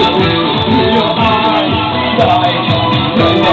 Your eyes, light,